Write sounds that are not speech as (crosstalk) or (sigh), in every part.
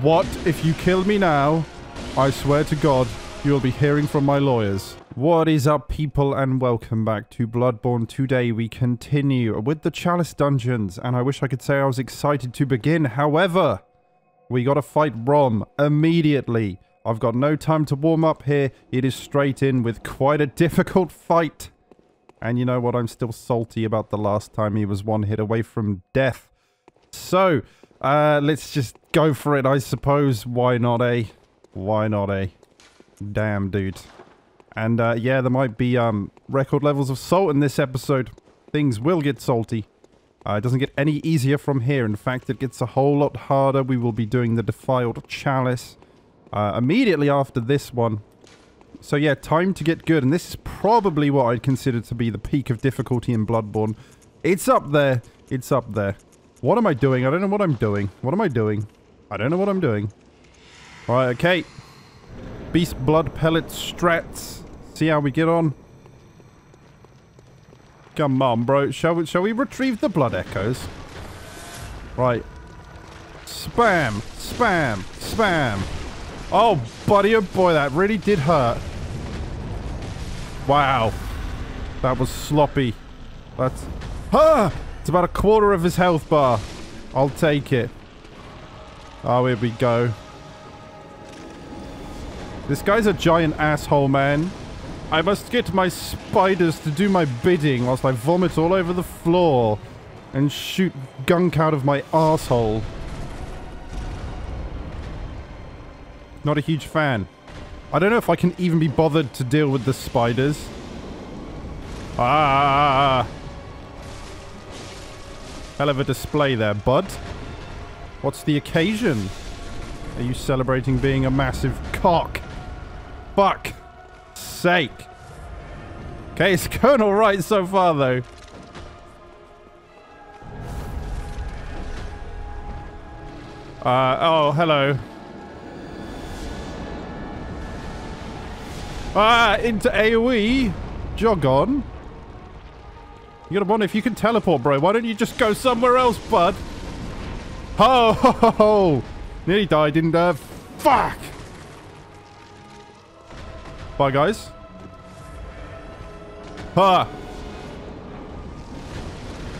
What if you kill me now? I swear to God, you'll be hearing from my lawyers. What is up, people, and welcome back to Bloodborne. Today we continue with the Chalice Dungeons, and I wish I could say I was excited to begin. However, we gotta fight Rom immediately. I've got no time to warm up here. It is straight in with quite a difficult fight. And you know what? I'm still salty about the last time he was one hit away from death. So, uh, let's just go for it, I suppose. Why not, eh? Why not, eh? Damn, dude. And, uh, yeah, there might be, um, record levels of salt in this episode. Things will get salty. Uh, it doesn't get any easier from here. In fact, it gets a whole lot harder. We will be doing the Defiled Chalice uh, immediately after this one. So yeah, time to get good. And this is probably what I'd consider to be the peak of difficulty in Bloodborne. It's up there. It's up there. What am I doing? I don't know what I'm doing. What am I doing? I don't know what I'm doing. Alright, okay. Beast Blood Pellet Strats. See how we get on. Come on, bro. Shall we, shall we retrieve the Blood Echoes? Right. Spam. Spam. Spam. Oh, buddy, oh boy, that really did hurt. Wow. That was sloppy. That's... Ah! It's about a quarter of his health bar. I'll take it. Oh, here we go. This guy's a giant asshole, man. I must get my spiders to do my bidding whilst I vomit all over the floor and shoot gunk out of my asshole. Not a huge fan. I don't know if I can even be bothered to deal with the spiders. Ah! ah, ah, ah. Hell of a display there, bud. What's the occasion? Are you celebrating being a massive cock? Fuck sake. Okay, it's (laughs) going alright so far, though. Uh, oh, hello. Ah, into AoE. Jog on. You gotta wonder if you can teleport, bro. Why don't you just go somewhere else, bud? Oh, ho, ho, ho. Nearly died, didn't uh Fuck! Bye, guys. Ha!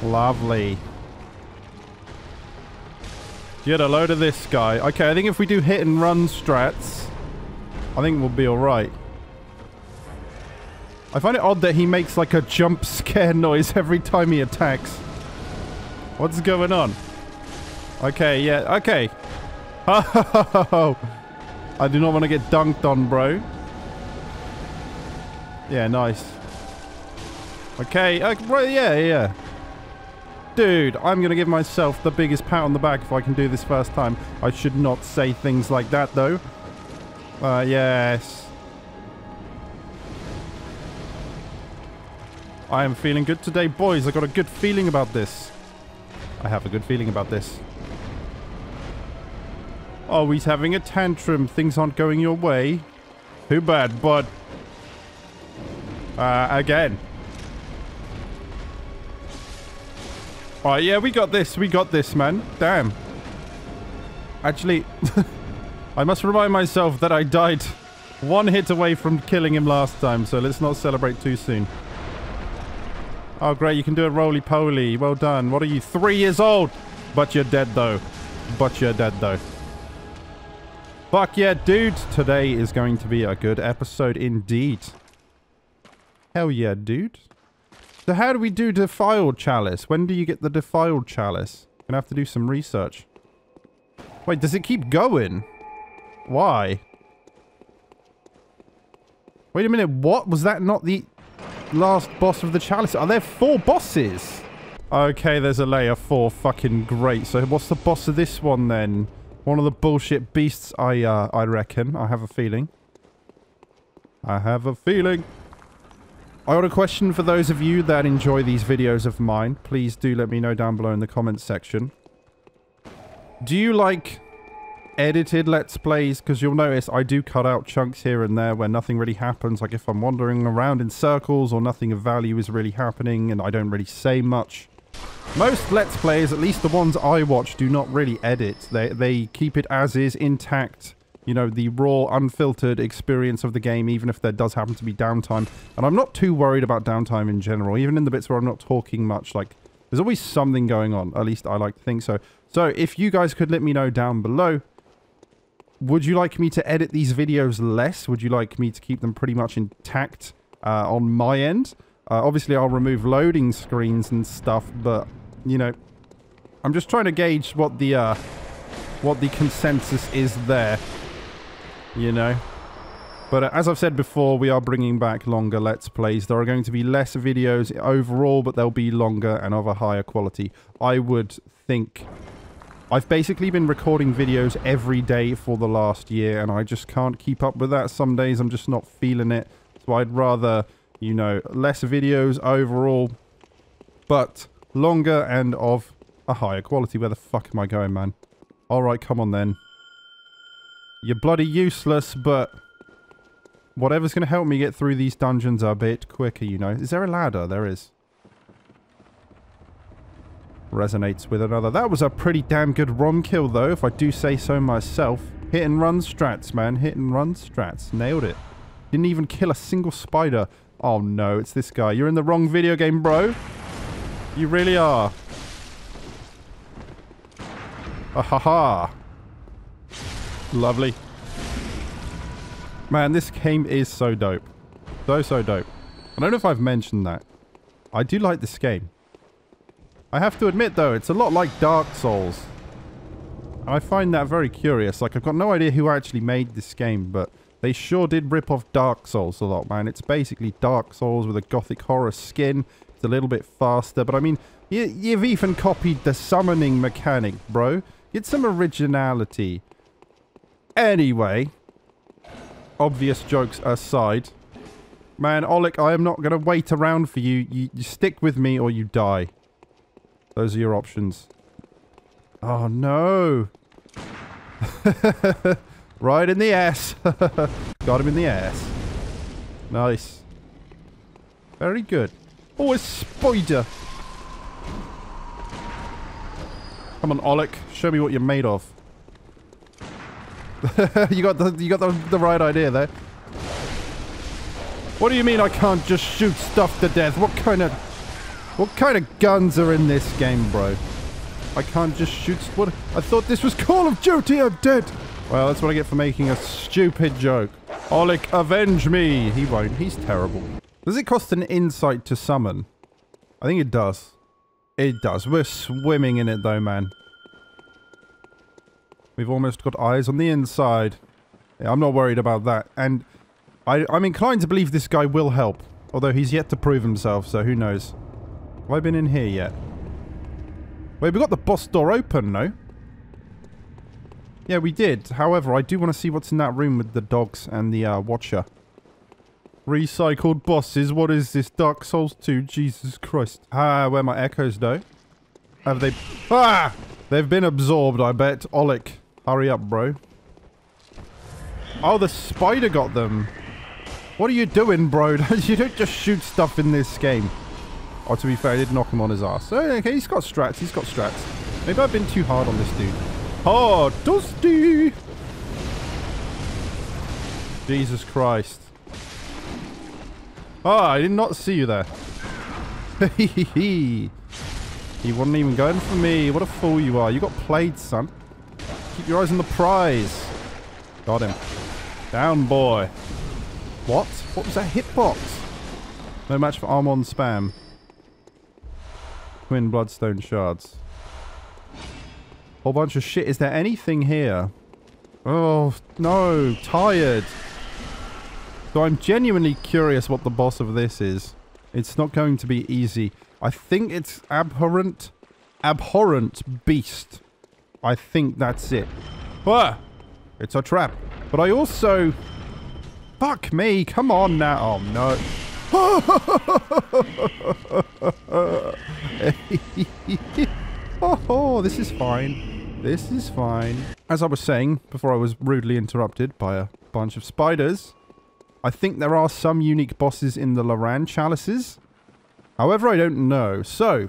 Lovely. Get a load of this guy. Okay, I think if we do hit and run strats, I think we'll be alright. I find it odd that he makes like a jump (laughs) scare noise every time he attacks. What's going on? Okay, yeah, okay. Oh, (laughs) I do not want to get dunked on, bro. Yeah, nice. Okay, uh, right, yeah, yeah. Dude, I'm going to give myself the biggest pat on the back if I can do this first time. I should not say things like that, though. Uh, yes. I am feeling good today, boys. I got a good feeling about this. I have a good feeling about this. Oh, he's having a tantrum. Things aren't going your way. Too bad, but... Uh, again. Oh, yeah, we got this. We got this, man. Damn. Actually, (laughs) I must remind myself that I died one hit away from killing him last time, so let's not celebrate too soon. Oh, great. You can do it roly-poly. Well done. What are you? Three years old. But you're dead, though. But you're dead, though. Fuck yeah, dude. Today is going to be a good episode indeed. Hell yeah, dude. So how do we do Defiled Chalice? When do you get the Defiled Chalice? Gonna have to do some research. Wait, does it keep going? Why? Wait a minute, what? Was that not the last boss of the chalice. Are there four bosses? Okay, there's a layer four. Fucking great. So what's the boss of this one then? One of the bullshit beasts, I, uh, I reckon. I have a feeling. I have a feeling. I got a question for those of you that enjoy these videos of mine. Please do let me know down below in the comments section. Do you like edited Let's Plays, because you'll notice I do cut out chunks here and there where nothing really happens, like if I'm wandering around in circles or nothing of value is really happening and I don't really say much. Most Let's Plays, at least the ones I watch, do not really edit. They, they keep it as is, intact, you know, the raw, unfiltered experience of the game, even if there does happen to be downtime. And I'm not too worried about downtime in general, even in the bits where I'm not talking much, like, there's always something going on. At least I like to think so. So, if you guys could let me know down below, would you like me to edit these videos less? Would you like me to keep them pretty much intact uh, on my end? Uh, obviously, I'll remove loading screens and stuff, but, you know, I'm just trying to gauge what the, uh, what the consensus is there, you know? But uh, as I've said before, we are bringing back longer Let's Plays. There are going to be less videos overall, but they'll be longer and of a higher quality. I would think I've basically been recording videos every day for the last year, and I just can't keep up with that. Some days I'm just not feeling it. So I'd rather, you know, less videos overall, but longer and of a higher quality. Where the fuck am I going, man? Alright, come on then. You're bloody useless, but... Whatever's going to help me get through these dungeons a bit quicker, you know. Is there a ladder? There is resonates with another. That was a pretty damn good ROM kill, though, if I do say so myself. Hit and run strats, man. Hit and run strats. Nailed it. Didn't even kill a single spider. Oh, no. It's this guy. You're in the wrong video game, bro. You really are. Ah ha ha. Lovely. Man, this game is so dope. So, so dope. I don't know if I've mentioned that. I do like this game. I have to admit, though, it's a lot like Dark Souls. I find that very curious. Like, I've got no idea who actually made this game, but they sure did rip off Dark Souls a lot, man. It's basically Dark Souls with a gothic horror skin. It's a little bit faster, but I mean, you, you've even copied the summoning mechanic, bro. Get some originality. Anyway, obvious jokes aside, man, Oleg, I am not going to wait around for you. you. You stick with me or you die. Those are your options. Oh, no. (laughs) right in the ass. (laughs) Got him in the ass. Nice. Very good. Oh, a spider. Come on, Oleg. Show me what you're made of. (laughs) you got the you got the, the right idea there. What do you mean I can't just shoot stuff to death? What kind of what kind of guns are in this game, bro? I can't just shoot... What? I thought this was Call of Duty. I'm dead. Well, that's what I get for making a stupid joke. Oleg, avenge me. He won't. He's terrible. Does it cost an insight to summon? I think it does. It does. We're swimming in it, though, man. We've almost got eyes on the inside. Yeah, I'm not worried about that. And I, I'm inclined to believe this guy will help. Although he's yet to prove himself, so who knows. Have I been in here yet? Wait, we got the boss door open, no? Yeah, we did. However, I do want to see what's in that room with the dogs and the uh, watcher. Recycled bosses. What is this? Dark Souls 2? Jesus Christ. Ah, where my echoes, though? Have they... Ah! They've been absorbed, I bet. Oleg, hurry up, bro. Oh, the spider got them. What are you doing, bro? (laughs) you don't just shoot stuff in this game. Oh, to be fair, I did knock him on his ass. Okay, he's got strats. He's got strats. Maybe I've been too hard on this dude. Oh, Dusty! Jesus Christ. Oh, I did not see you there. (laughs) he wasn't even going for me. What a fool you are. You got played, son. Keep your eyes on the prize. Got him. Down, boy. What? What was that hitbox? No match for R1 spam twin bloodstone shards. Whole bunch of shit. Is there anything here? Oh, no. Tired. So I'm genuinely curious what the boss of this is. It's not going to be easy. I think it's abhorrent. Abhorrent beast. I think that's it. Ah! It's a trap. But I also... Fuck me. Come on now. Oh, no. (laughs) (laughs) oh, this is fine. This is fine. As I was saying, before I was rudely interrupted by a bunch of spiders, I think there are some unique bosses in the Loran chalices. However, I don't know. So,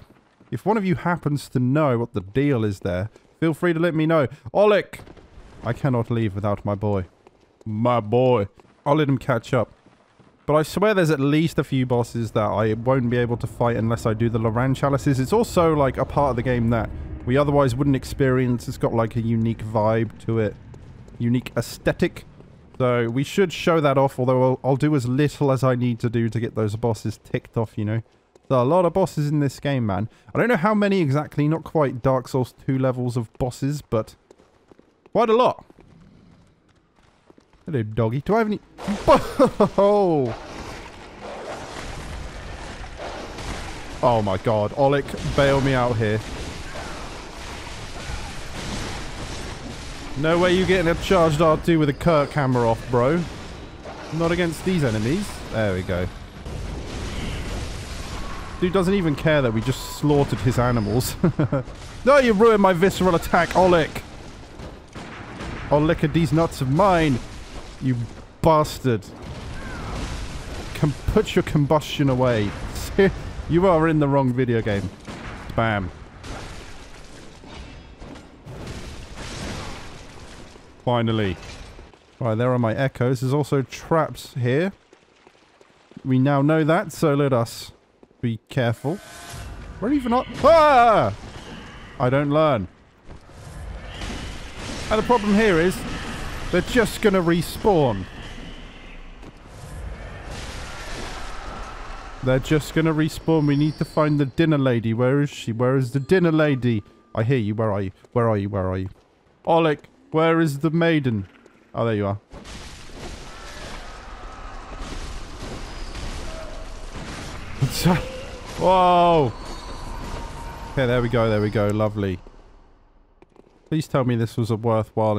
If one of you happens to know what the deal is there, feel free to let me know. Oleg! I cannot leave without my boy. My boy. I'll let him catch up. But I swear there's at least a few bosses that I won't be able to fight unless I do the Loran Chalices. It's also like a part of the game that we otherwise wouldn't experience. It's got like a unique vibe to it. Unique aesthetic. So we should show that off, although I'll, I'll do as little as I need to do to get those bosses ticked off, you know. There are a lot of bosses in this game, man. I don't know how many exactly, not quite Dark Souls 2 levels of bosses, but quite a lot. Hello, doggy. Do I have any... Oh! Oh my god. Oleg, bail me out here. No way you getting a charged R2 with a Kirkhammer off, bro. Not against these enemies. There we go. Dude doesn't even care that we just slaughtered his animals. (laughs) no, you ruined my visceral attack, Oleg. Lick these nuts of mine, you bastard. Com put your combustion away. (laughs) you are in the wrong video game. Bam. Finally. Right, there are my echoes. There's also traps here. We now know that, so let us be careful. We're even not... Ah! I don't learn. And the problem here is, they're just going to respawn. They're just going to respawn. We need to find the dinner lady. Where is she? Where is the dinner lady? I hear you. Where are you? Where are you? Where are you? Oleg, where is the maiden? Oh, there you are. (laughs) Whoa! Okay, there we go, there we go. Lovely. Please tell me this was a worthwhile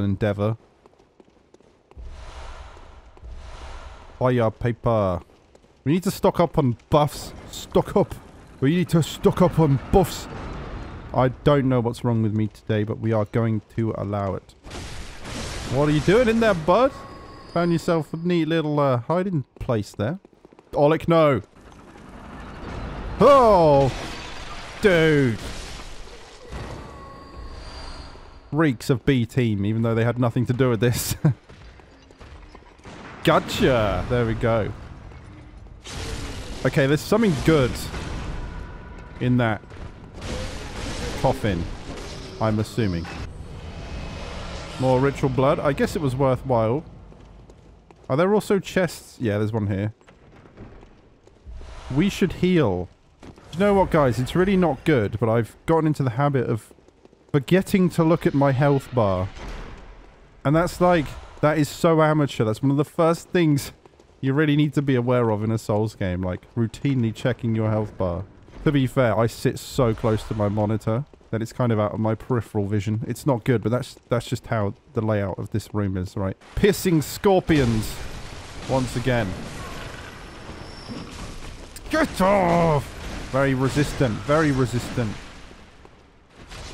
endeavor. Fire paper. We need to stock up on buffs. Stock up. We need to stock up on buffs. I don't know what's wrong with me today, but we are going to allow it. What are you doing in there, bud? Found yourself a neat little uh, hiding place there. Oleg, no. Oh! Dude! Reeks of B-Team, even though they had nothing to do with this. (laughs) gotcha! There we go. Okay, there's something good in that coffin, I'm assuming. More ritual blood. I guess it was worthwhile. Are there also chests? Yeah, there's one here. We should heal you know what, guys? It's really not good, but I've gotten into the habit of forgetting to look at my health bar. And that's like, that is so amateur. That's one of the first things you really need to be aware of in a Souls game. Like, routinely checking your health bar. To be fair, I sit so close to my monitor that it's kind of out of my peripheral vision. It's not good, but that's that's just how the layout of this room is, right? Pissing scorpions. Once again. Get off! Very resistant. Very resistant.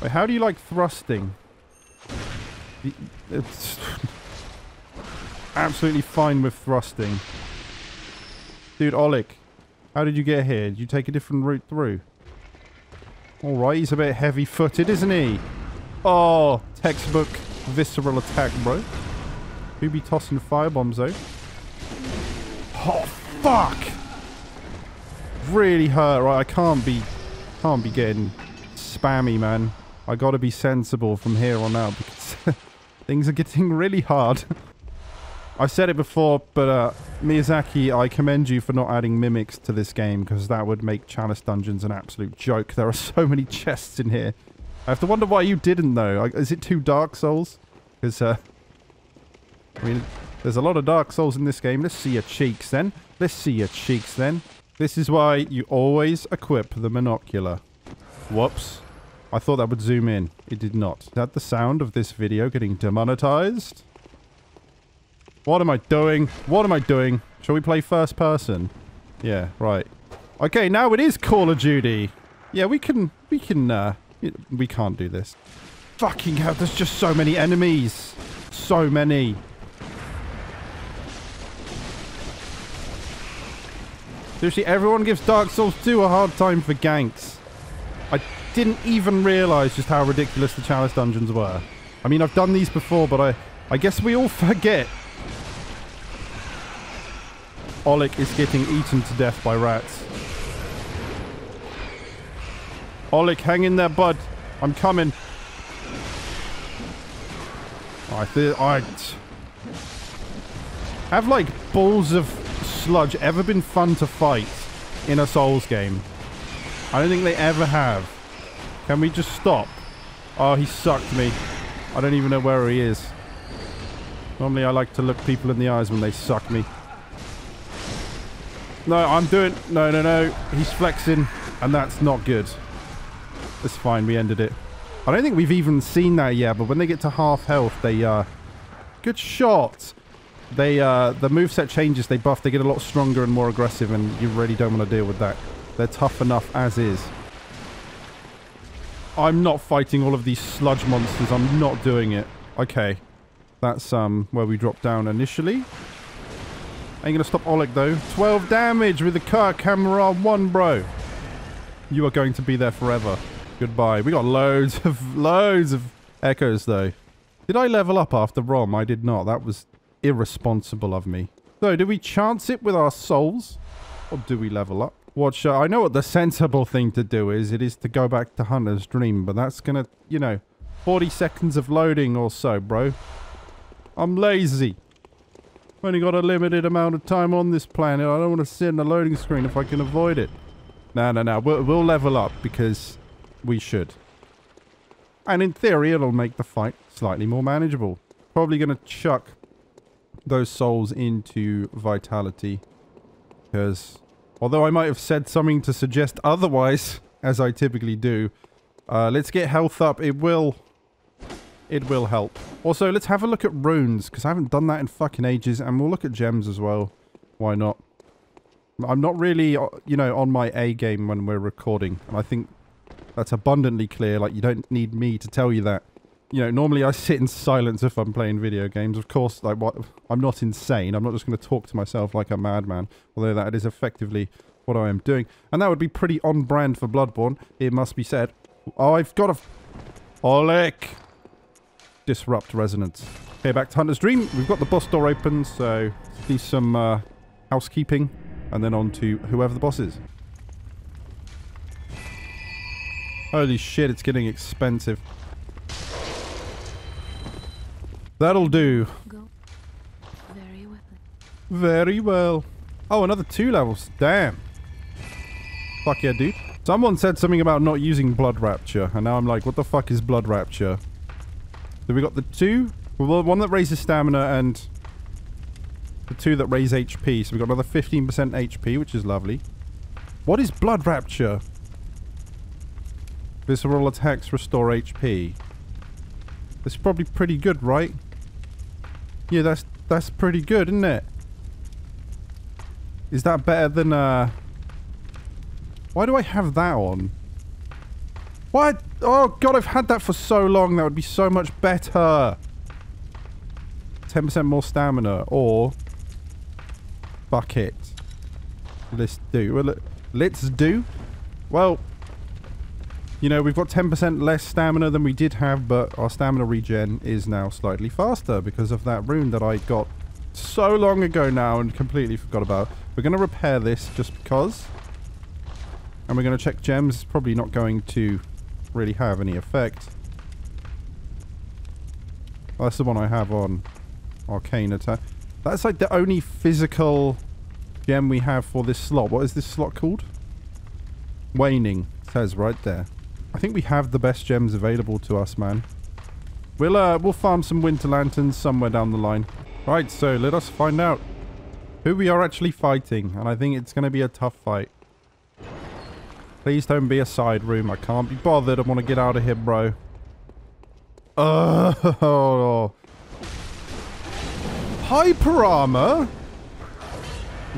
Wait, how do you like thrusting? It's (laughs) absolutely fine with thrusting. Dude, Oleg, how did you get here? Did you take a different route through? Alright, he's a bit heavy-footed, isn't he? Oh, textbook visceral attack, bro. Who be tossing firebombs, though? Oh, fuck! really hurt, right? I can't be, can't be getting spammy, man. I gotta be sensible from here on out because (laughs) things are getting really hard. (laughs) I've said it before, but uh, Miyazaki, I commend you for not adding mimics to this game because that would make Chalice Dungeons an absolute joke. There are (laughs) so many chests in here. I have to wonder why you didn't, though. Is it too Dark Souls? Because, uh, I mean, there's a lot of Dark Souls in this game. Let's see your cheeks, then. Let's see your cheeks, then. This is why you always equip the monocular. Whoops. I thought that would zoom in. It did not. Is that the sound of this video getting demonetized? What am I doing? What am I doing? Shall we play first person? Yeah, right. Okay, now it is Call of Duty. Yeah, we can... We can, uh... We can't do this. Fucking hell, there's just so many enemies. So many. Seriously, everyone gives Dark Souls 2 a hard time for ganks. I didn't even realize just how ridiculous the chalice dungeons were. I mean, I've done these before, but I, I guess we all (laughs) forget Oleg is getting eaten to death by rats. Oleg, hang in there, bud. I'm coming. I think I have like balls of sludge ever been fun to fight in a Souls game? I don't think they ever have. Can we just stop? Oh, he sucked me. I don't even know where he is. Normally I like to look people in the eyes when they suck me. No, I'm doing... No, no, no. He's flexing, and that's not good. It's fine. We ended it. I don't think we've even seen that yet, but when they get to half health, they... uh Good shot! They, uh... The moveset changes. They buff. They get a lot stronger and more aggressive, and you really don't want to deal with that. They're tough enough as is. I'm not fighting all of these sludge monsters. I'm not doing it. Okay. That's um where we dropped down initially. Ain't gonna stop Oleg though. 12 damage with the Kirkhammer on 1, bro. You are going to be there forever. Goodbye. We got loads of loads of echoes though. Did I level up after Rom? I did not. That was irresponsible of me. So, do we chance it with our souls? Or do we level up? Watch, uh, I know what the sensible thing to do is. It is to go back to Hunter's Dream, but that's gonna, you know, 40 seconds of loading or so, bro. I'm lazy. Only got a limited amount of time on this planet. I don't want to sit in a loading screen if I can avoid it. No, no, no. We'll, we'll level up because we should. And in theory, it'll make the fight slightly more manageable. Probably going to chuck those souls into Vitality. Because although I might have said something to suggest otherwise, (laughs) as I typically do, uh, let's get health up. It will it will help. Also, let's have a look at runes, because I haven't done that in fucking ages, and we'll look at gems as well. Why not? I'm not really, uh, you know, on my A game when we're recording, and I think that's abundantly clear, like, you don't need me to tell you that. You know, normally I (laughs) sit in silence if I'm playing video games. Of course, like, what? I'm not insane. I'm not just going to talk to myself like a madman, although that is effectively what I am doing. And that would be pretty on brand for Bloodborne, it must be said. Oh, I've got a... Oleg! Disrupt resonance. Okay, back to Hunter's Dream. We've got the boss door open, so do some uh, housekeeping, and then on to whoever the boss is. Holy shit, it's getting expensive. That'll do. Very well. Very well. Oh, another two levels. Damn. Fuck yeah, dude. Someone said something about not using Blood Rapture, and now I'm like, what the fuck is Blood Rapture? So we got the two, well, one that raises stamina and the two that raise HP. So we got another 15% HP, which is lovely. What is Blood Rapture? Visceral attacks restore HP. That's probably pretty good, right? Yeah, that's that's pretty good, isn't it? Is that better than uh Why do I have that on? What? Oh god, I've had that for so long. That would be so much better. 10% more stamina or bucket. Let's do. Well, let's do. Well, you know, we've got 10% less stamina than we did have, but our stamina regen is now slightly faster because of that rune that I got so long ago now and completely forgot about. We're going to repair this just because. And we're going to check gems. It's probably not going to really have any effect. that's the one I have on Arcane Attack. That's like the only physical gem we have for this slot. What is this slot called? Waning. says right there. I think we have the best gems available to us, man. We'll, uh, we'll farm some Winter Lanterns somewhere down the line. Right, so let us find out who we are actually fighting. And I think it's going to be a tough fight. Please don't be a side room. I can't be bothered. I want to get out of here, bro. Uh, oh. Hyper armor?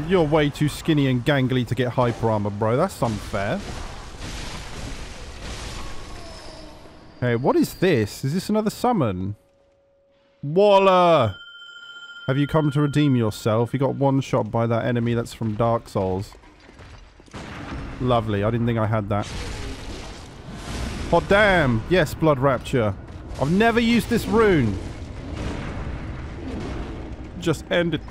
You're way too skinny and gangly to get hyper armor, bro. That's unfair. Hey, what is this? Is this another summon? Waller! Have you come to redeem yourself? You got one shot by that enemy that's from Dark Souls. Lovely. I didn't think I had that. Hot damn. Yes, Blood Rapture. I've never used this rune. Just end it.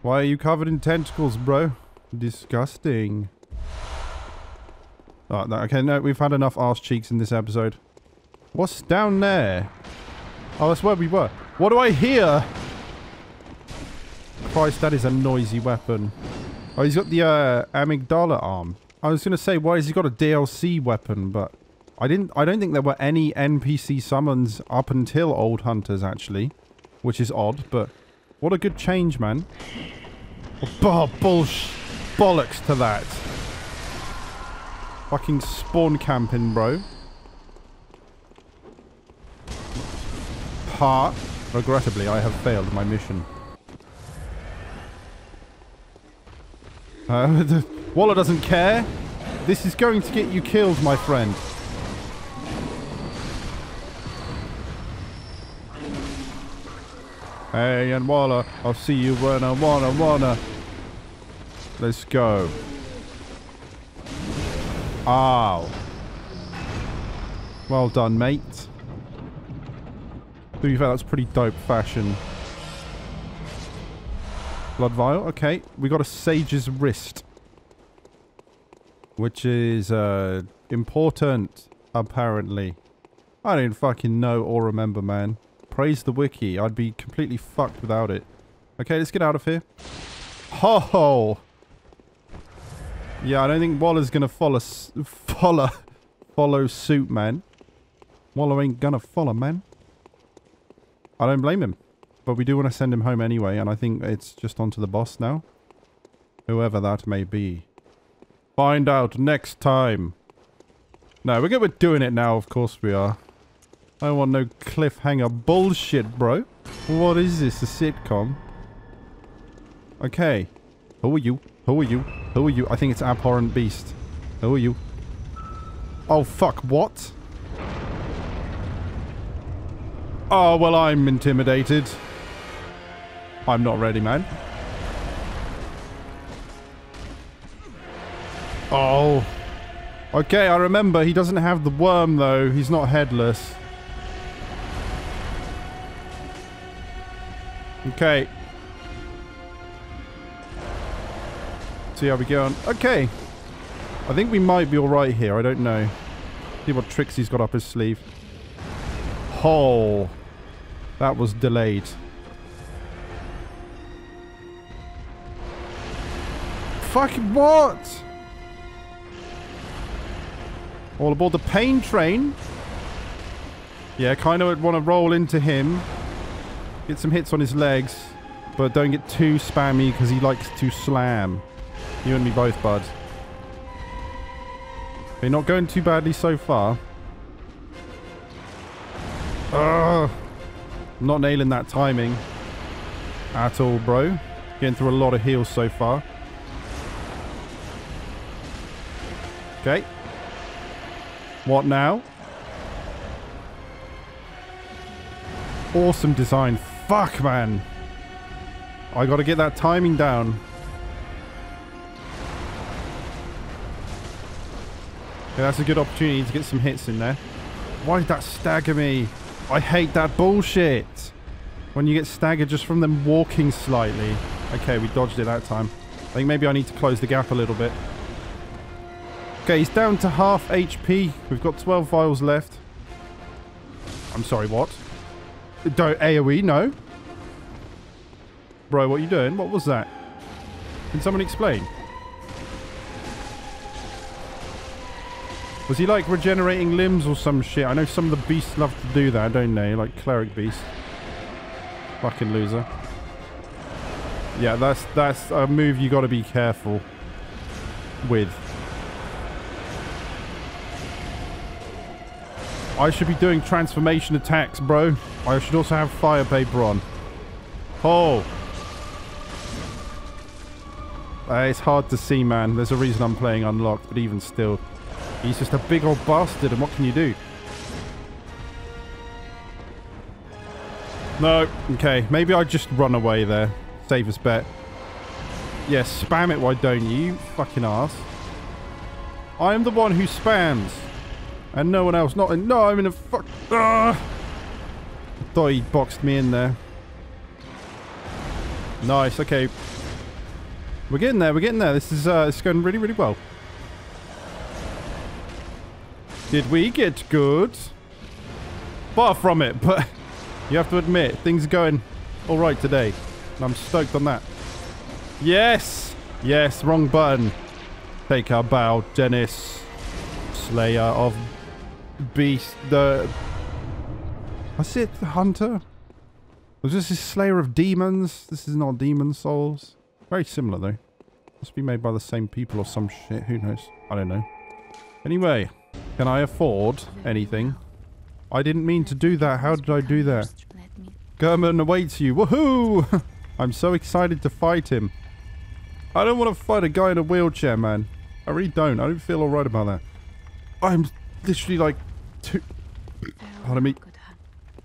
Why are you covered in tentacles, bro? Disgusting. Oh, no, okay, no, we've had enough arse cheeks in this episode. What's down there? Oh, that's where we were. What do I hear? Christ, that is a noisy weapon. Oh, he's got the uh, amygdala arm. I was going to say, why has he got a DLC weapon? But I didn't. I don't think there were any NPC summons up until Old Hunters, actually. Which is odd, but what a good change, man. Oh, bullsh bollocks to that. Fucking spawn camping, bro. Ha. Regrettably, I have failed my mission. Uh, (laughs) Waller doesn't care. This is going to get you killed, my friend. Hey, and Waller, I'll see you when I wanna wanna. Let's go. Ow. Well done, mate. To be fair, that's pretty dope fashion. Blood vial. Okay, we got a sage's wrist. Which is uh, important, apparently. I don't fucking know or remember, man. Praise the wiki. I'd be completely fucked without it. Okay, let's get out of here. Ho ho! Yeah, I don't think Waller's gonna follow, follow, (laughs) follow suit, man. Waller ain't gonna follow, man. I don't blame him. But we do want to send him home anyway, and I think it's just onto the boss now. Whoever that may be. Find out next time. No, we're good with doing it now, of course we are. I don't want no cliffhanger bullshit, bro. What is this, a sitcom? Okay. Who are you? Who are you? Who are you? I think it's Abhorrent Beast. Who are you? Oh, fuck. What? Oh, well, I'm intimidated. I'm not ready, man. Oh. Okay, I remember. He doesn't have the worm, though. He's not headless. Okay. See how we go on. Okay. I think we might be alright here. I don't know. See what tricks he's got up his sleeve. Oh. That was delayed. Fucking what? All aboard the pain train. Yeah, kind of want to roll into him. Get some hits on his legs. But don't get too spammy because he likes to slam. You and me both, bud. They're not going too badly so far. Ugh. Not nailing that timing. At all, bro. Getting through a lot of heals so far. Okay. What now? Awesome design. Fuck, man. I gotta get that timing down. Okay, that's a good opportunity to get some hits in there. Why did that stagger me? I hate that bullshit. When you get staggered just from them walking slightly. Okay, we dodged it that time. I think maybe I need to close the gap a little bit. Okay, he's down to half HP. We've got 12 vials left. I'm sorry, what? Don't AoE, no. Bro, what are you doing? What was that? Can someone explain? Was he like regenerating limbs or some shit? I know some of the beasts love to do that, don't they? Like cleric beasts. Fucking loser. Yeah, that's that's a move you got to be careful with. I should be doing transformation attacks, bro. I should also have fire paper on. Oh. Uh, it's hard to see, man. There's a reason I'm playing unlocked, but even still. He's just a big old bastard, and what can you do? No. Okay, maybe I just run away there. Save Safest bet. Yeah, spam it, why don't you? you fucking ass. I am the one who spams. And no one else. Not in, No, I'm in a fuck... Ah! Thought he boxed me in there. Nice, okay. We're getting there, we're getting there. This is uh, it's going really, really well. Did we get good? Far from it, (laughs) but you have to admit, things are going all right today. And I'm stoked on that. Yes! Yes, wrong button. Take our bow, Dennis. Slayer of Beast. The... What's it? The Hunter? Was this a Slayer of Demons? This is not Demon's Souls. Very similar, though. Must be made by the same people or some shit. Who knows? I don't know. Anyway, can I afford anything? I didn't mean to do that. How did I do that? Gehrman awaits you. Woohoo! (laughs) I'm so excited to fight him. I don't want to fight a guy in a wheelchair, man. I really don't. I don't feel alright about that. I'm literally like two... Pardon me.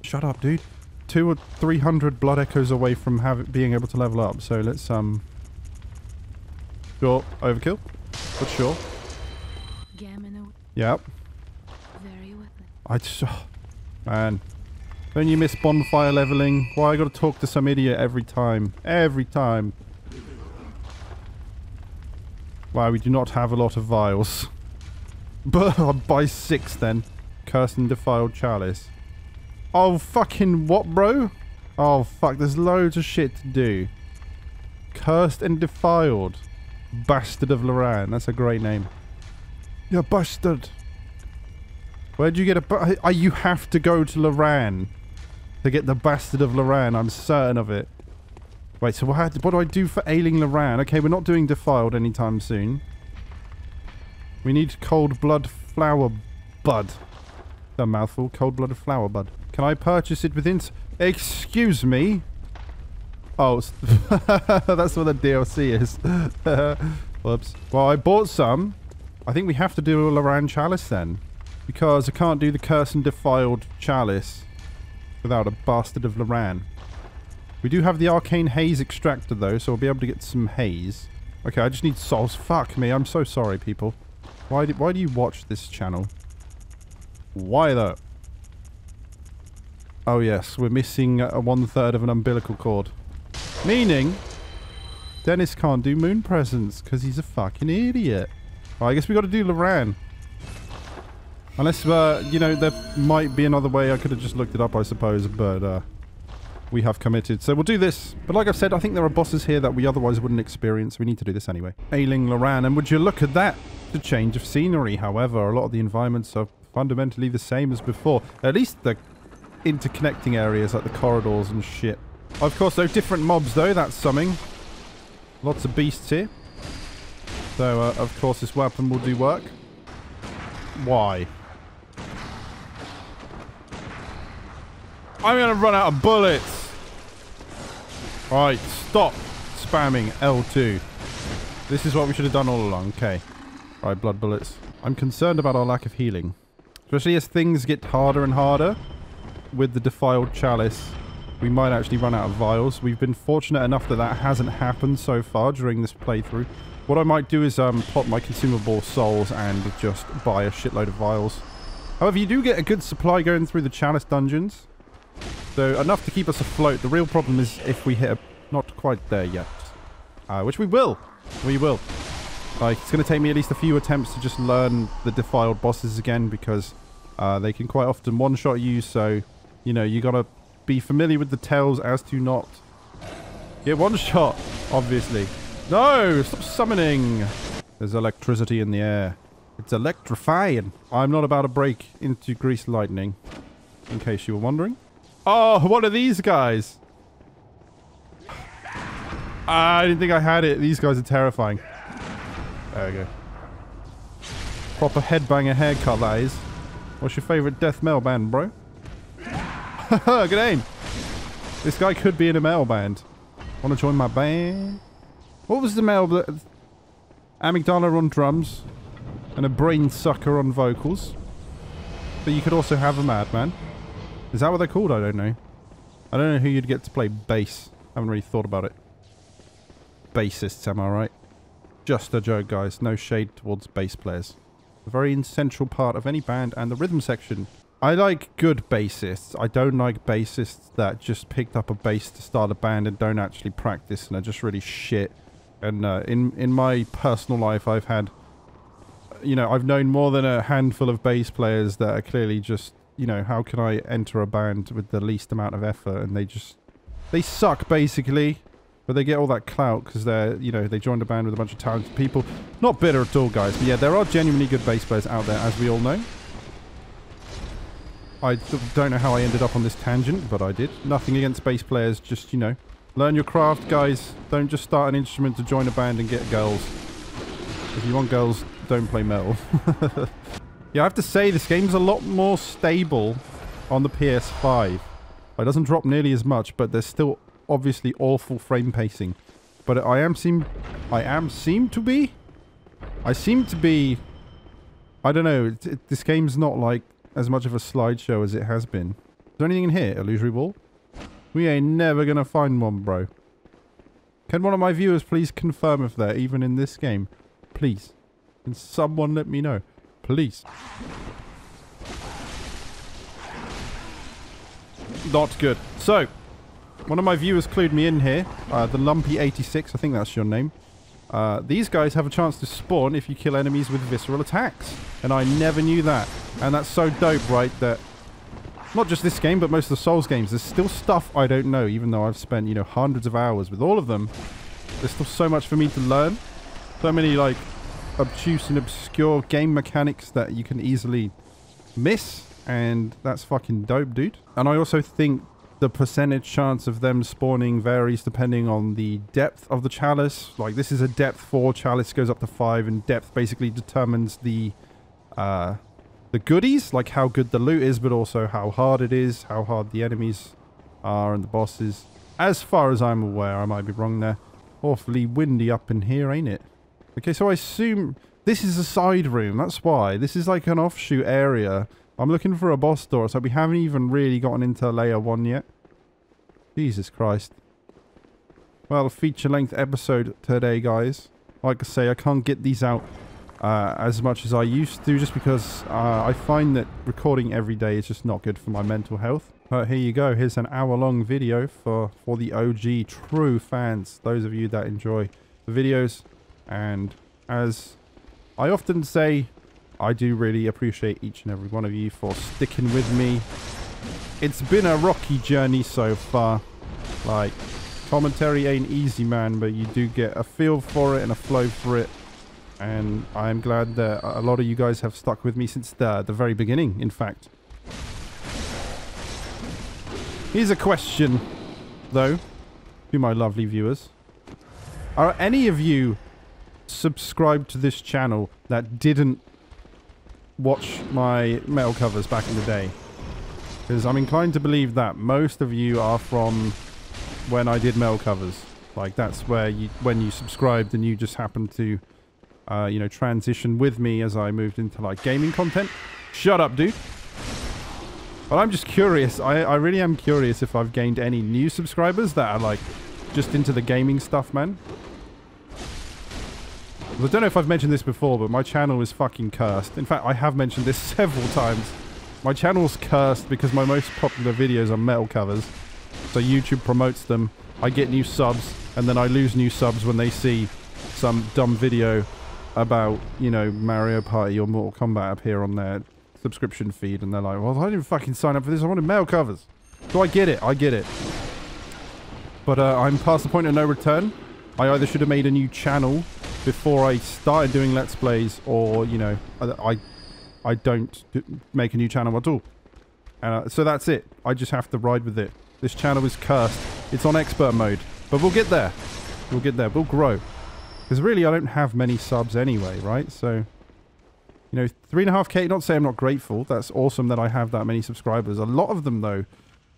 Shut up, dude. Two or three hundred blood echoes away from having being able to level up. So let's um Sure, overkill. But sure. Yep. I just... Oh, man. Don't you miss bonfire leveling? Why I gotta talk to some idiot every time? Every time. Wow, we do not have a lot of vials. (laughs) Buy six then. Cursed and defiled chalice. Oh, fucking what, bro? Oh, fuck. There's loads of shit to do. Cursed and defiled. Bastard of Loran. That's a great name. You bastard. Where'd you get a... You have to go to Loran to get the Bastard of Loran. I'm certain of it. Wait, so what, what do I do for ailing Loran? Okay, we're not doing defiled anytime soon. We need cold blood flower bud. A mouthful. Cold blood flower bud. Can I purchase it within... Excuse me? Oh, (laughs) that's what the DLC is. (laughs) Whoops. Well, I bought some. I think we have to do a Loran Chalice then. Because I can't do the Curse and Defiled Chalice without a Bastard of Loran. We do have the Arcane Haze Extractor though, so we'll be able to get some haze. Okay, I just need souls. Fuck me, I'm so sorry, people. Why do, why do you watch this channel? Why though? Oh yes, we're missing a one third of an umbilical cord. Meaning, Dennis can't do Moon Presence because he's a fucking idiot. Well, I guess we got to do Loran. Unless, uh, you know, there might be another way. I could have just looked it up, I suppose, but uh, we have committed. So we'll do this. But like I've said, I think there are bosses here that we otherwise wouldn't experience. We need to do this anyway. Ailing Loran. And would you look at that? The change of scenery, however. A lot of the environments are fundamentally the same as before. At least the interconnecting areas, like the corridors and shit. Of course, though, different mobs, though. That's something. Lots of beasts here. So, uh, of course, this weapon will do work. Why? I'm going to run out of bullets. Right, stop spamming L2. This is what we should have done all along. Okay. Right, blood bullets. I'm concerned about our lack of healing. Especially as things get harder and harder with the defiled chalice we might actually run out of vials. We've been fortunate enough that that hasn't happened so far during this playthrough. What I might do is um, pop my consumable souls and just buy a shitload of vials. However, you do get a good supply going through the chalice dungeons. So enough to keep us afloat. The real problem is if we hit a... Not quite there yet. Uh, which we will. We will. Like, it's going to take me at least a few attempts to just learn the defiled bosses again because uh, they can quite often one-shot you. So, you know, you got to be familiar with the tells as to not get one shot, obviously. No! Stop summoning! There's electricity in the air. It's electrifying. I'm not about to break into grease lightning, in case you were wondering. Oh, what are these guys? (sighs) I didn't think I had it. These guys are terrifying. There we go. Proper headbanger haircut, that is. What's your favourite death metal band, bro? (laughs) Good aim. This guy could be in a metal band. Want to join my band? What was the metal... Amygdala on drums and a brain sucker on vocals. But you could also have a madman. Is that what they're called? I don't know. I don't know who you'd get to play bass. I haven't really thought about it. bassists, am I right? Just a joke, guys. No shade towards bass players. A very essential part of any band and the rhythm section. I like good bassists. I don't like bassists that just picked up a bass to start a band and don't actually practice and are just really shit. And uh, in in my personal life, I've had, you know, I've known more than a handful of bass players that are clearly just, you know, how can I enter a band with the least amount of effort and they just, they suck basically. But they get all that clout because they're, you know, they joined a band with a bunch of talented people. Not bitter at all, guys. But yeah, there are genuinely good bass players out there, as we all know. I don't know how I ended up on this tangent, but I did. Nothing against bass players, just, you know, learn your craft, guys. Don't just start an instrument to join a band and get girls. If you want girls, don't play metal. (laughs) yeah, I have to say, this game's a lot more stable on the PS5. It doesn't drop nearly as much, but there's still obviously awful frame pacing. But I am seem... I am seem to be... I seem to be... I don't know. It, it, this game's not like as much of a slideshow as it has been. Is there anything in here? Illusory wall? We ain't never gonna find one, bro. Can one of my viewers please confirm if they're even in this game? Please. Can someone let me know? Please. Not good. So, one of my viewers clued me in here. Uh, the Lumpy86, I think that's your name. Uh, these guys have a chance to spawn if you kill enemies with visceral attacks. And I never knew that. And that's so dope, right? That not just this game, but most of the Souls games, there's still stuff I don't know, even though I've spent, you know, hundreds of hours with all of them. There's still so much for me to learn. So many, like, obtuse and obscure game mechanics that you can easily miss. And that's fucking dope, dude. And I also think the percentage chance of them spawning varies depending on the depth of the chalice. Like this is a depth 4 chalice goes up to 5 and depth basically determines the uh, the goodies, like how good the loot is, but also how hard it is, how hard the enemies are and the bosses. As far as I'm aware, I might be wrong there. Awfully windy up in here, ain't it? Okay, so I assume this is a side room. That's why. This is like an offshoot area I'm looking for a boss door, so we haven't even really gotten into layer 1 yet. Jesus Christ. Well, feature-length episode today, guys. Like I say, I can't get these out uh, as much as I used to, just because uh, I find that recording every day is just not good for my mental health. But here you go. Here's an hour-long video for, for the OG true fans, those of you that enjoy the videos. And as I often say, I do really appreciate each and every one of you for sticking with me. It's been a rocky journey so far. Like, commentary ain't easy, man, but you do get a feel for it and a flow for it. And I'm glad that a lot of you guys have stuck with me since the, the very beginning, in fact. Here's a question, though, to my lovely viewers. Are any of you subscribed to this channel that didn't watch my metal covers back in the day. Because I'm inclined to believe that most of you are from when I did metal covers. Like that's where you when you subscribed and you just happened to uh, you know transition with me as I moved into like gaming content. Shut up, dude. But I'm just curious. I, I really am curious if I've gained any new subscribers that are like just into the gaming stuff, man. I don't know if I've mentioned this before, but my channel is fucking cursed. In fact, I have mentioned this (laughs) several times. My channel's cursed because my most popular videos are metal covers. So YouTube promotes them, I get new subs, and then I lose new subs when they see some dumb video about, you know, Mario Party or Mortal Kombat appear on their subscription feed, and they're like, well, I didn't fucking sign up for this, I wanted metal covers. So I get it, I get it. But uh, I'm past the point of no return. I either should have made a new channel before I started doing Let's Plays or, you know, I, I don't make a new channel at all. Uh, so that's it. I just have to ride with it. This channel is cursed. It's on expert mode. But we'll get there. We'll get there. We'll grow. Because really, I don't have many subs anyway, right? So, you know, 3.5k, not say I'm not grateful. That's awesome that I have that many subscribers. A lot of them, though,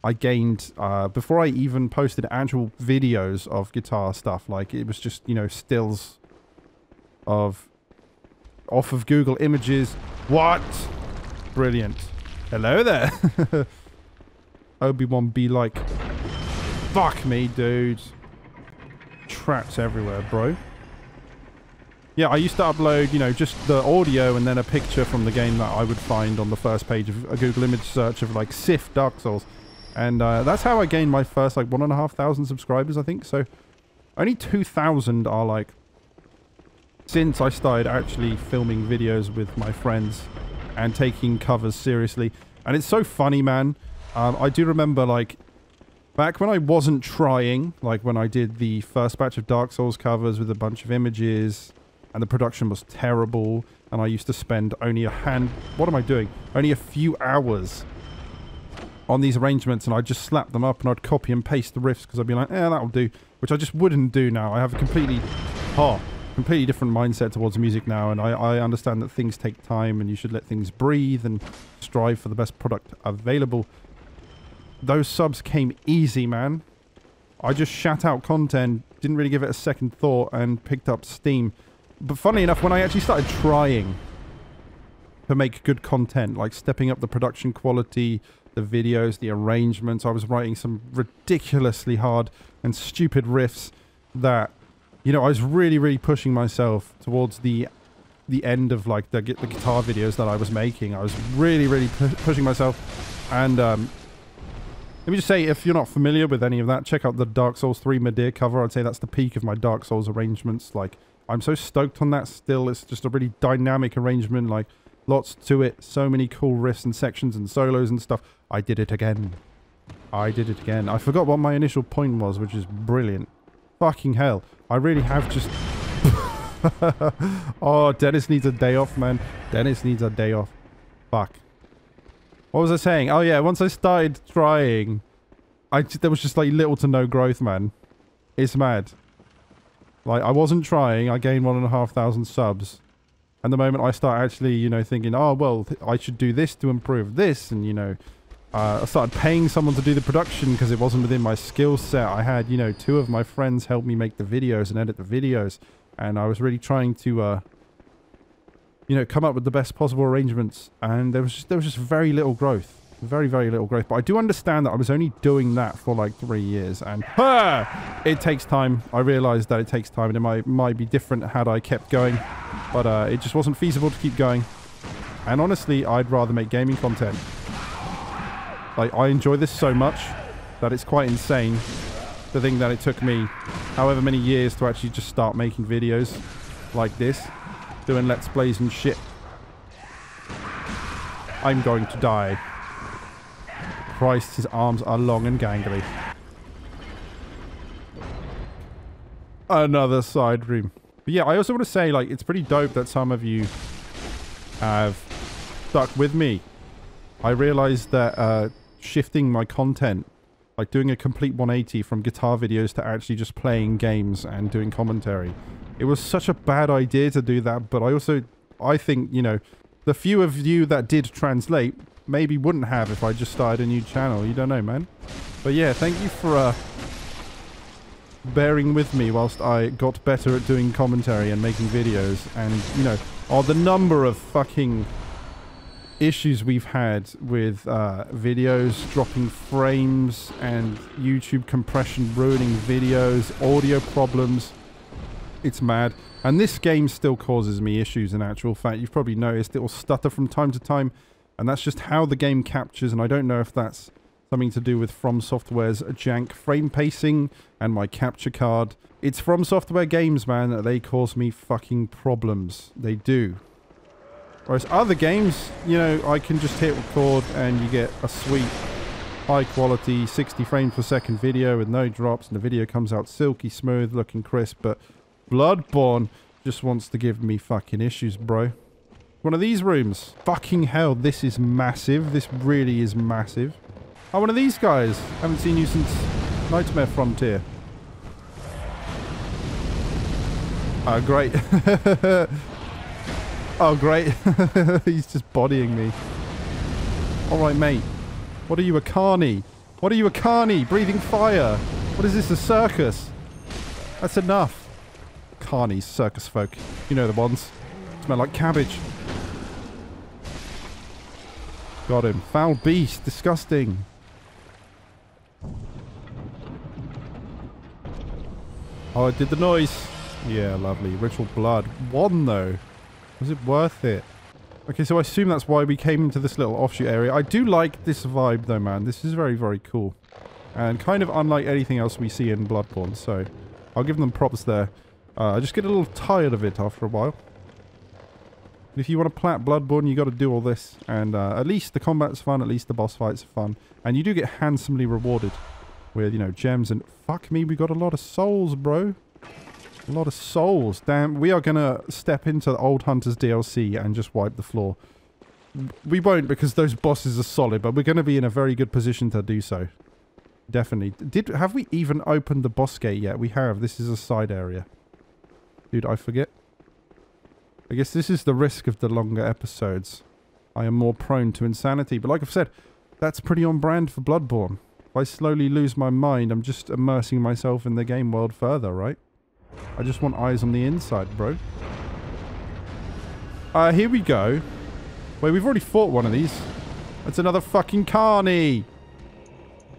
I gained uh, before I even posted actual videos of guitar stuff. Like, it was just, you know, stills of off of Google Images. What? Brilliant. Hello there. (laughs) Obi-Wan be like, fuck me, dude. traps everywhere, bro. Yeah, I used to upload, you know, just the audio and then a picture from the game that I would find on the first page of a Google image search of like Sif Dark Souls. And uh, that's how I gained my first like one and a half thousand subscribers, I think. So only 2,000 are like since I started actually filming videos with my friends and taking covers seriously. And it's so funny, man. Um, I do remember like back when I wasn't trying, like when I did the first batch of Dark Souls covers with a bunch of images and the production was terrible and I used to spend only a hand... What am I doing? Only a few hours on these arrangements and I'd just slap them up and I'd copy and paste the riffs because I'd be like, eh, that'll do. Which I just wouldn't do now. I have a completely... Oh, completely different mindset towards music now and I, I understand that things take time and you should let things breathe and strive for the best product available. Those subs came easy, man. I just shat out content, didn't really give it a second thought and picked up steam. But funnily enough, when I actually started trying to make good content, like stepping up the production quality, the videos, the arrangements, I was writing some ridiculously hard and stupid riffs that, you know, I was really, really pushing myself towards the the end of like the, the guitar videos that I was making. I was really, really pu pushing myself. And um, let me just say, if you're not familiar with any of that, check out the Dark Souls 3 Midir cover. I'd say that's the peak of my Dark Souls arrangements. Like, I'm so stoked on that still. It's just a really dynamic arrangement, like lots to it. So many cool riffs and sections and solos and stuff. I did it again. I did it again. I forgot what my initial point was, which is brilliant. Fucking hell. I really have just... (laughs) oh, Dennis needs a day off, man. Dennis needs a day off. Fuck. What was I saying? Oh, yeah, once I started trying, I there was just, like, little to no growth, man. It's mad. Like, I wasn't trying. I gained one and a half thousand subs. And the moment I start actually, you know, thinking, oh, well, I should do this to improve this, and, you know, uh, I started paying someone to do the production because it wasn't within my skill set. I had, you know, two of my friends help me make the videos and edit the videos. And I was really trying to, uh, you know, come up with the best possible arrangements. And there was just, there was just very little growth. Very, very little growth. But I do understand that I was only doing that for like three years. And ah, (laughs) it takes time. I realized that it takes time. And it might, might be different had I kept going. But uh, it just wasn't feasible to keep going. And honestly, I'd rather make gaming content. Like, I enjoy this so much that it's quite insane the thing that it took me however many years to actually just start making videos like this. Doing Let's Plays and shit. I'm going to die. Christ, his arms are long and gangly. Another side room. But yeah, I also want to say, like, it's pretty dope that some of you have stuck with me. I realized that uh, shifting my content, like doing a complete 180 from guitar videos to actually just playing games and doing commentary, it was such a bad idea to do that, but I also, I think, you know, the few of you that did translate maybe wouldn't have if I just started a new channel. You don't know, man. But yeah, thank you for uh, bearing with me whilst I got better at doing commentary and making videos. And, you know, oh, the number of fucking issues we've had with uh, videos dropping frames and YouTube compression ruining videos, audio problems. It's mad. And this game still causes me issues in actual fact. You've probably noticed it will stutter from time to time. And that's just how the game captures, and I don't know if that's something to do with From Software's jank frame pacing and my capture card. It's From Software games, man, they cause me fucking problems. They do. Whereas other games, you know, I can just hit record and you get a sweet, high quality, 60 frames per second video with no drops and the video comes out silky smooth, looking crisp, but Bloodborne just wants to give me fucking issues, bro. One of these rooms. Fucking hell, this is massive. This really is massive. Oh, one of these guys. Haven't seen you since Nightmare Frontier. Oh, great. (laughs) oh, great. (laughs) He's just bodying me. All right, mate. What are you, a carny? What are you, a carny? Breathing fire? What is this, a circus? That's enough. Carnies, circus folk. You know the ones. Smell like cabbage. Got him. Foul beast. Disgusting. Oh, it did the noise. Yeah, lovely. Ritual blood. One, though. Was it worth it? Okay, so I assume that's why we came into this little offshoot area. I do like this vibe, though, man. This is very, very cool. And kind of unlike anything else we see in Bloodborne, so I'll give them props there. Uh, I just get a little tired of it after a while. If you want to plat Bloodborne, you got to do all this. And uh, at least the combat's fun, at least the boss fights are fun. And you do get handsomely rewarded with, you know, gems and... Fuck me, we got a lot of souls, bro. A lot of souls. Damn, we are going to step into the Old Hunters DLC and just wipe the floor. We won't because those bosses are solid, but we're going to be in a very good position to do so. Definitely. Did Have we even opened the boss gate yet? We have. This is a side area. Dude, I forget. I guess this is the risk of the longer episodes. I am more prone to insanity. But like I've said, that's pretty on brand for Bloodborne. If I slowly lose my mind, I'm just immersing myself in the game world further, right? I just want eyes on the inside, bro. Uh, here we go. Wait, we've already fought one of these. That's another fucking carny.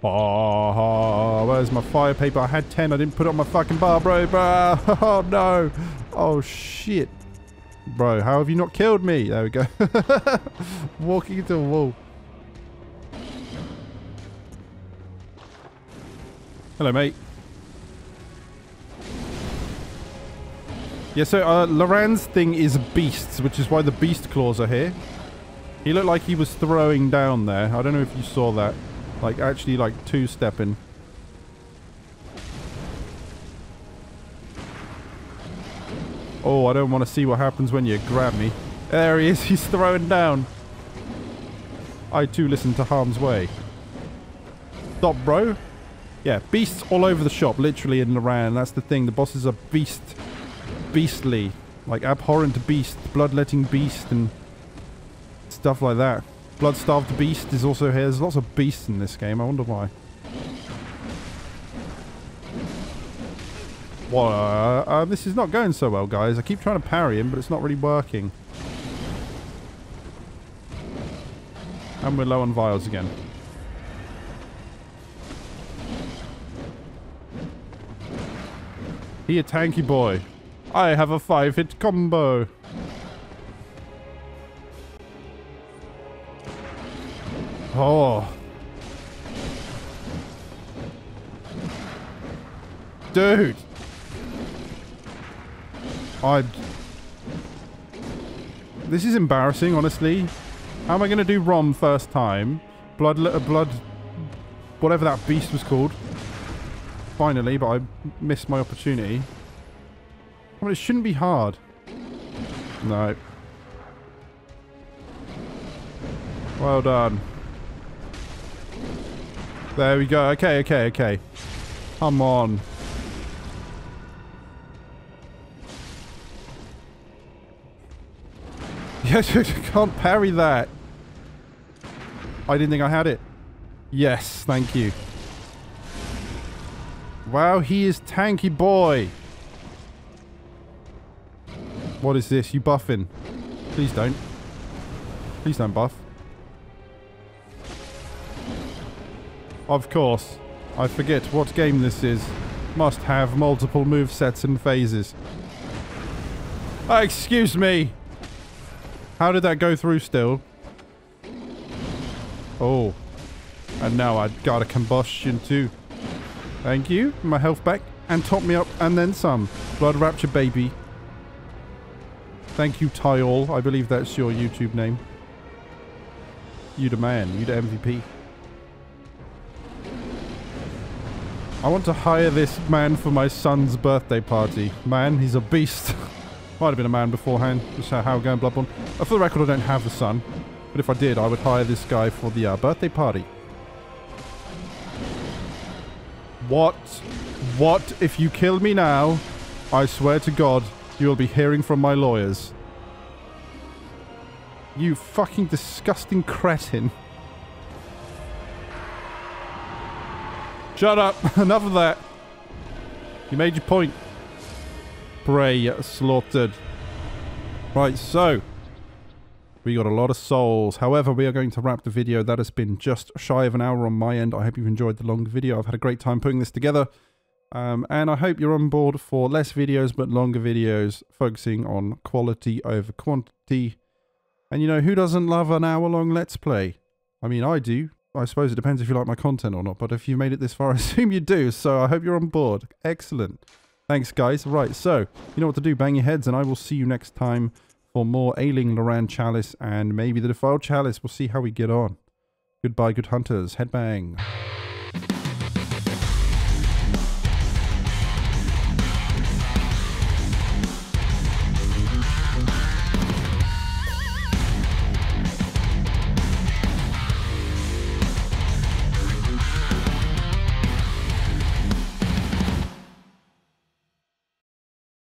Oh, where's my fire paper? I had 10. I didn't put it on my fucking bar, bro. bro. (laughs) Oh, no. Oh, shit. Bro, how have you not killed me? There we go. (laughs) Walking into a wall. Hello, mate. Yeah, so uh, Loran's thing is beasts, which is why the beast claws are here. He looked like he was throwing down there. I don't know if you saw that. Like, actually, like, two-stepping. Oh, I don't want to see what happens when you grab me. There he is. (laughs) He's throwing down. I, too, listen to Harm's Way. Stop, bro. Yeah, beasts all over the shop, literally in Loran. That's the thing. The bosses are beast, beastly. Like, abhorrent beast, bloodletting beast, and stuff like that. Blood-starved beast is also here. There's lots of beasts in this game. I wonder why. What? Uh, uh, this is not going so well, guys. I keep trying to parry him, but it's not really working. And we're low on vials again. Here, tanky boy. I have a five-hit combo. Oh. Dude. I... This is embarrassing, honestly. How am I going to do ROM first time? Blood... Blood... Whatever that beast was called. Finally, but I missed my opportunity. Well, it shouldn't be hard. No. Well done. There we go. Okay, okay, okay. Come on. (laughs) Yes, you can't parry that. I didn't think I had it. Yes, thank you. Wow, he is tanky boy. What is this? You buffing? Please don't. Please don't buff. Of course. I forget what game this is. Must have multiple move sets and phases. Uh, excuse me. How did that go through still? Oh. And now I got a combustion too. Thank you. My health back. And top me up and then some. Blood Rapture baby. Thank you, Tyol. I believe that's your YouTube name. You the man. You the MVP. I want to hire this man for my son's birthday party. Man, he's a beast. (laughs) Might have been a man beforehand. Just how we're going Bloodborne. Uh, for the record, I don't have a son. But if I did, I would hire this guy for the uh, birthday party. What? What? If you kill me now, I swear to God, you will be hearing from my lawyers. You fucking disgusting cretin. Shut up. (laughs) Enough of that. You made your point. Prey slaughtered. Right, so. We got a lot of souls. However, we are going to wrap the video. That has been just shy of an hour on my end. I hope you've enjoyed the long video. I've had a great time putting this together. Um, and I hope you're on board for less videos but longer videos, focusing on quality over quantity. And you know, who doesn't love an hour long Let's Play? I mean, I do. I suppose it depends if you like my content or not, but if you've made it this far, (laughs) I assume you do, so I hope you're on board. Excellent. Thanks, guys. Right, so, you know what to do. Bang your heads, and I will see you next time for more Ailing Loran Chalice and maybe the Defiled Chalice. We'll see how we get on. Goodbye, good hunters. Headbang.